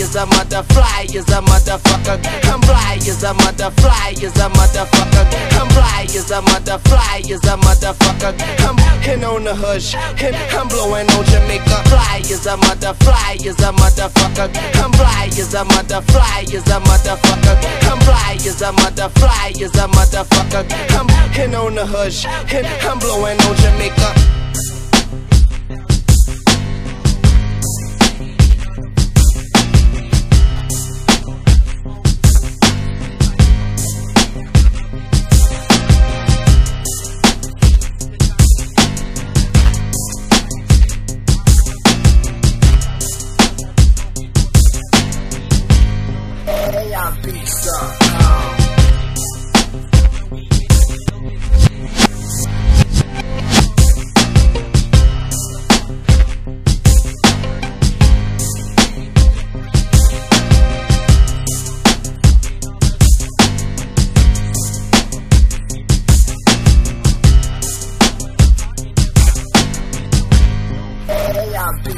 as a mother, fly as a motherfucker. I'm fly as a mother, fly as a motherfucker. I'm fly as a mother, fly as a motherfucker. I'm hitting on the hush, and I'm blowing on Jamaica. Fly as a mother, fly as a motherfucker. I'm fly as a mother, fly as a motherfucker. I'm fly as a mother, fly as a motherfucker. I'm hitting on the hush, and I'm blowing on Jamaica.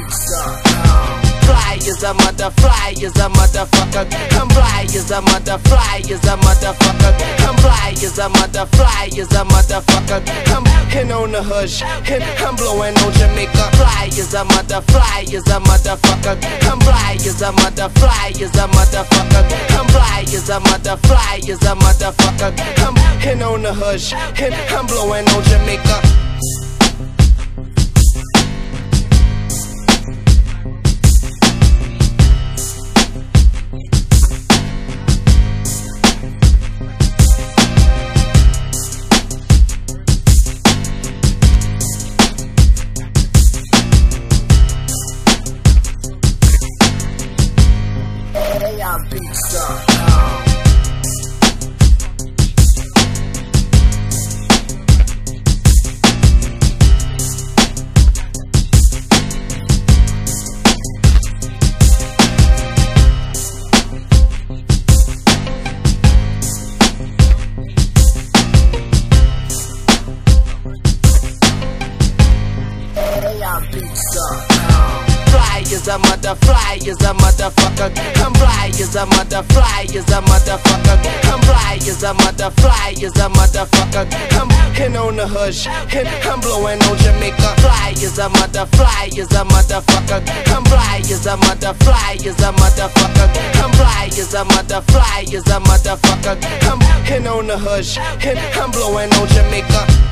Fly as a mother, fly as a motherfucker. I'm fly as a mother, fly as a motherfucker. I'm fly as a mother, fly as a motherfucker. I'm hitting on the hush, and I'm blowing on Jamaica. Fly as a mother, fly as a motherfucker. I'm fly as a mother, fly as a motherfucker. I'm fly as a mother, fly as a motherfucker. I'm hitting on the hush, and I'm blowing on Jamaica. AI beats. Fly as a mother, fly as a motherfucker. I'm fly as a mother, fly as a motherfucker. I'm fly as a mother, fly as a motherfucker. I'm hitting on the hush, and I'm blowing on Jamaica. Fly as a mother, fly as a motherfucker. I'm fly as a mother, fly as a motherfucker. I'm fly as a mother, fly as a motherfucker. I'm hitting on the hush, and I'm blowing on Jamaica.